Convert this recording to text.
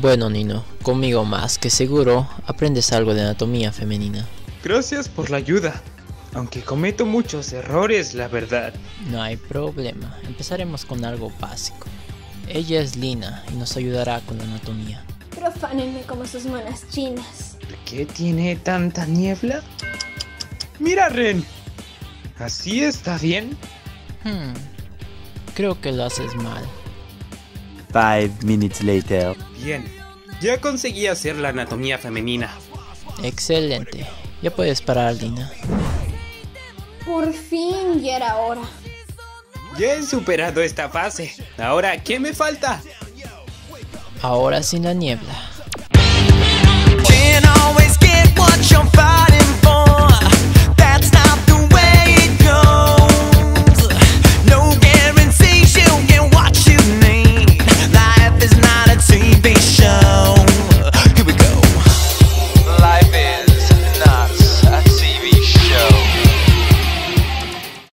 Bueno, Nino, conmigo más, que seguro aprendes algo de anatomía femenina. Gracias por la ayuda. Aunque cometo muchos errores, la verdad. No hay problema. Empezaremos con algo básico. Ella es Lina y nos ayudará con la anatomía. Profánenme como sus manas chinas. ¿Por qué tiene tanta niebla? Mira, Ren. ¿Así está bien? Hmm, creo que lo haces mal. Five minutes later. Bien, ya conseguí hacer la anatomía femenina. Excelente. Ya puedes parar, Lina. Por fin ya era hora. Ya he superado esta fase. Ahora, ¿qué me falta? Ahora sin la niebla.